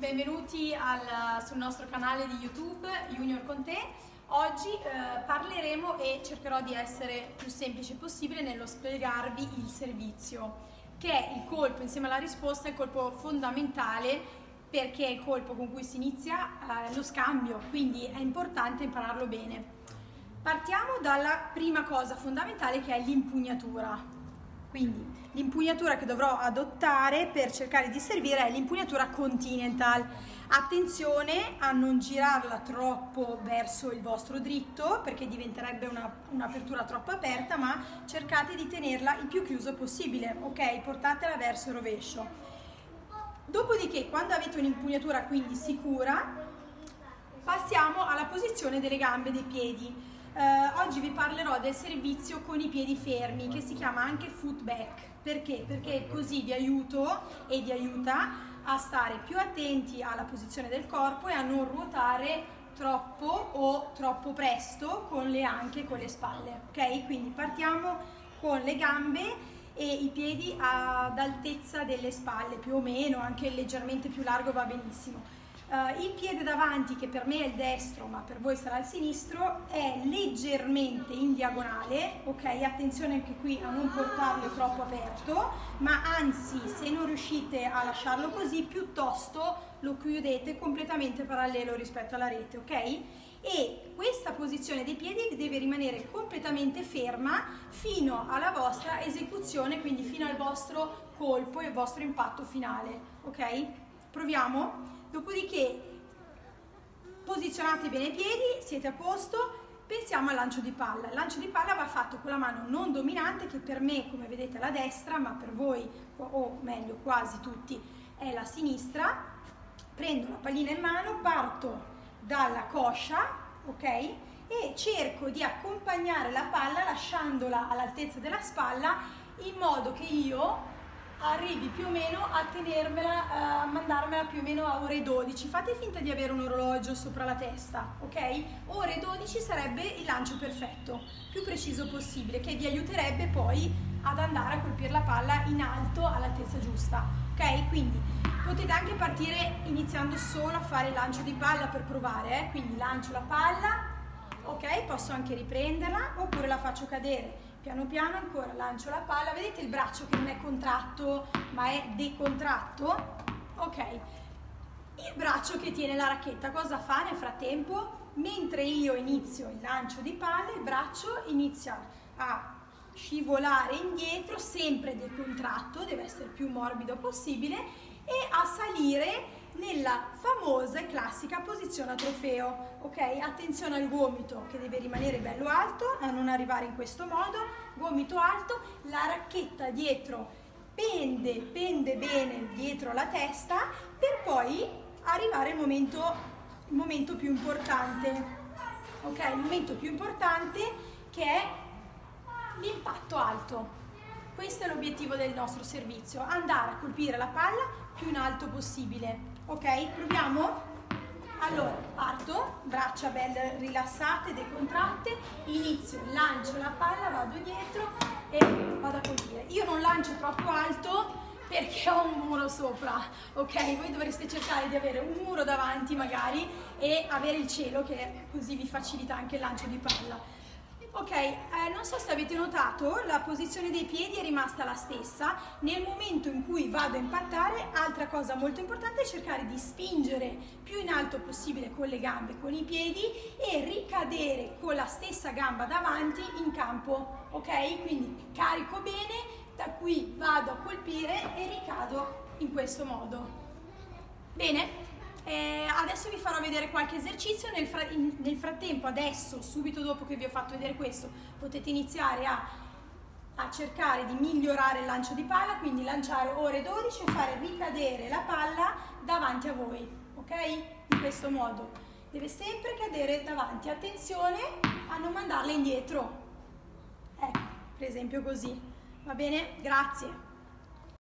benvenuti al, sul nostro canale di YouTube Junior con te. Oggi eh, parleremo e cercherò di essere più semplice possibile nello spiegarvi il servizio, che è il colpo insieme alla risposta, il colpo fondamentale perché è il colpo con cui si inizia eh, lo scambio, quindi è importante impararlo bene. Partiamo dalla prima cosa fondamentale che è l'impugnatura. Quindi l'impugnatura che dovrò adottare per cercare di servire è l'impugnatura continental. Attenzione a non girarla troppo verso il vostro dritto perché diventerebbe una, un'apertura troppo aperta, ma cercate di tenerla il più chiuso possibile, ok? Portatela verso il rovescio. Dopodiché, quando avete un'impugnatura quindi sicura, passiamo alla posizione delle gambe e dei piedi. Eh, oggi vi parlerò del servizio con i piedi fermi che si chiama anche foot back. Perché? Perché così vi aiuto e vi aiuta a stare più attenti alla posizione del corpo e a non ruotare troppo o troppo presto con le anche con le spalle. Ok? Quindi partiamo con le gambe e i piedi ad altezza delle spalle, più o meno, anche leggermente più largo va benissimo. Uh, il piede davanti, che per me è il destro, ma per voi sarà il sinistro, è leggermente in diagonale, ok? Attenzione anche qui a non portarlo troppo aperto, ma anzi, se non riuscite a lasciarlo così, piuttosto lo chiudete completamente parallelo rispetto alla rete, ok? E questa posizione dei piedi deve rimanere completamente ferma fino alla vostra esecuzione, quindi fino al vostro colpo e al vostro impatto finale, ok? Proviamo? Dopodiché posizionate bene i piedi, siete a posto, pensiamo al lancio di palla. Il lancio di palla va fatto con la mano non dominante che per me, come vedete, è la destra, ma per voi, o meglio quasi tutti, è la sinistra. Prendo la pallina in mano, parto dalla coscia, ok? E cerco di accompagnare la palla lasciandola all'altezza della spalla in modo che io arrivi più o meno a tenermela, eh, a mandarmela più o meno a ore 12. Fate finta di avere un orologio sopra la testa, ok? Ore 12 sarebbe il lancio perfetto, più preciso possibile, che vi aiuterebbe poi ad andare a colpire la palla in alto all'altezza giusta, ok? Quindi potete anche partire iniziando solo a fare il lancio di palla per provare, eh? Quindi lancio la palla, ok? Posso anche riprenderla oppure la faccio cadere piano piano ancora lancio la palla, vedete il braccio che non è contratto ma è decontratto? Ok, il braccio che tiene la racchetta cosa fa nel frattempo? Mentre io inizio il lancio di palla, il braccio inizia a scivolare indietro, sempre decontratto, deve essere più morbido possibile, e a salire nella famosa e classica posizione a trofeo. Ok, attenzione al gomito che deve rimanere bello alto, a non arrivare in questo modo, gomito alto, la racchetta dietro pende, pende bene dietro la testa per poi arrivare al momento, il momento più importante. Ok, il momento più importante che è l'impatto alto. Questo è l'obiettivo del nostro servizio, andare a colpire la palla più in alto possibile. Ok, proviamo? Allora, parto, braccia belle rilassate, decontratte, inizio, lancio la palla, vado dietro e vado a colpire. Io non lancio troppo alto perché ho un muro sopra, ok? Voi dovreste cercare di avere un muro davanti magari e avere il cielo che così vi facilita anche il lancio di palla. Ok, eh, non so se avete notato, la posizione dei piedi è rimasta la stessa. Nel momento in cui vado a impattare, altra cosa molto importante è cercare di spingere più in alto possibile con le gambe, con i piedi e ricadere con la stessa gamba davanti in campo. Ok? Quindi carico bene, da qui vado a colpire e ricado in questo modo. Bene? Adesso vi farò vedere qualche esercizio, nel, fra nel, frattempo adesso, subito dopo che vi ho fatto vedere questo, potete iniziare a, a, cercare di migliorare il lancio di palla, quindi lanciare ore 12 e fare ricadere la palla davanti a voi, ok? In questo modo. Deve sempre cadere davanti, attenzione a non mandarla indietro. Ecco, per esempio così. Va bene? Grazie.